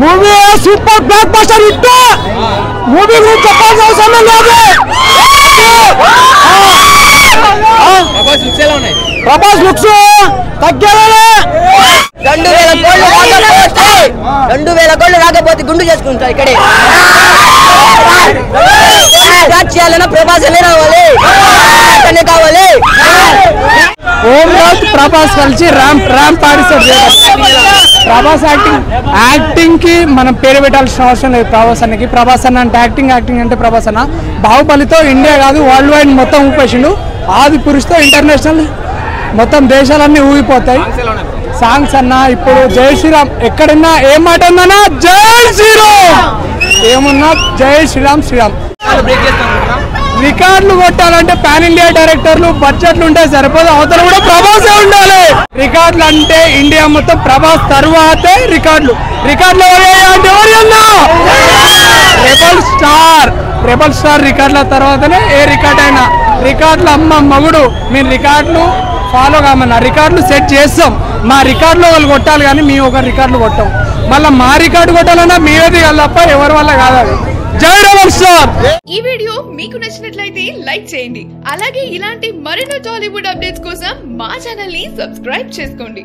Movie super blockbuster hit. Movie గురించి చెప్పాల్సిన అవసరం లేదు. ప్రభాస్ లుక్స్ రెండు వేల కోళ్ళు రాకపోతే రెండు వేల కోళ్ళు రాకపోతే గుండు చేసుకుంటా ఇక్కడే. చేయాలన్నా ప్రభాస్ అనే రావాలి. ప్రభాస్ కలిసి ర్యాంప్ ర్యాంప్ ఆడిస్తారు ప్రభాస్ యాక్టింగ్ యాక్టింగ్కి మనం పేరు పెట్టాల్సిన అవసరం లేదు ప్రభాస్ అన్నకి. ప్రభాస్ అన్న అంటే యాక్టింగ్ యాక్టింగ్ అంటే ప్రభాస్ అన్న. బాహుబలితో ఇండియా కాదు వరల్డ్ వైడ్ మొత్తం ఊపేసిండు. ఆది పురుషుతో ఇంటర్నేషనల్ మొత్తం దేశాలన్నీ ఊగిపోతాయి. సాంగ్స్ అన్న ఇప్పుడు జై శ్రీరామ్ ఎక్కడున్నా ఏం మాట ఉందన్నా జై శ్రీరామ్! ఏమున్నా జై శ్రీరామ్ శ్రీరామ్. రికార్డులు కొట్టాలంటే పాన్ ఇండియా డైరెక్టర్లు బడ్జెట్లు ఉంటే సరిపోదు అవతల కూడా ప్రభాసే ఉండాలి. రికార్డులు అంటే ఇండియా మొత్తం ప్రభాస్ తరువాతే రికార్డులు. రికార్డులు అంటే రెబల్ స్టార్. రెబల్ స్టార్ రికార్డుల తర్వాతనే ఏ రికార్డ్ అయినా. రికార్డులు అమ్మ మగుడు మేము రికార్డులు ఫాలో కామన్నా. రికార్డులు సెట్ చేస్తాం. మా రికార్డులో వాళ్ళు కొట్టాలి కానీ మేము ఒక రికార్డులు కొట్టాం. మళ్ళీ మా రికార్డు కొట్టాలన్నా మేమేది కాదు తప్ప ఎవరి వల్ల కాదు అది. జై రెబల్ స్టార్. ఈ వీడియో మీకు నచ్చినట్లయితే లైక్ చేయండి. అలాగే ఇలాంటి మరెన్నో టాలీవుడ్ అప్డేట్స్ కోసం మా ఛానల్ని సబ్స్క్రైబ్ చేసుకోండి.